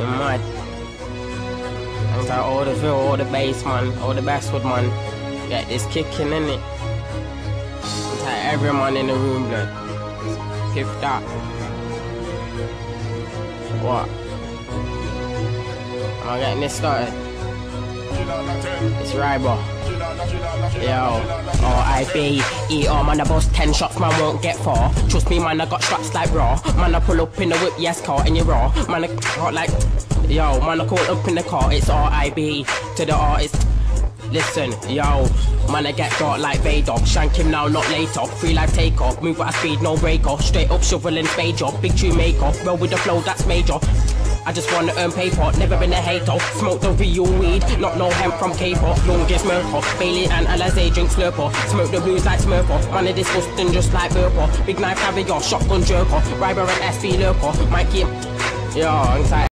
You're mad. I'm like all the feel, all the bass man, all the basswood man. Get this kicking in it. It's like every man in the room, blood. Piffed up. What? Am I getting this started? It's Ribo. Yo, oh I be E oh man I bust ten shots man won't get far Trust me man I got straps like raw Man I pull up in the whip yes car and you raw Man I got like Yo man I call up in the car it's R.I.B. to the artist Listen, yo, man, I get dark like Vader. Shank him now, not later. Free life take off, move at a speed, no break off. Straight up shoveling spade job, big tune maker. Roll with the flow, that's major. I just wanna earn paper, never been a hater. Smoke the real weed, not no hemp from K-pop. Youngest Merkel, Bailey and Alizé drink slurper. Smoke the blues like Smurfer, of disgusting just like Burper. Big knife caviar, shotgun jerker, Riber and SV lurker. Mikey, yo, I'm tight.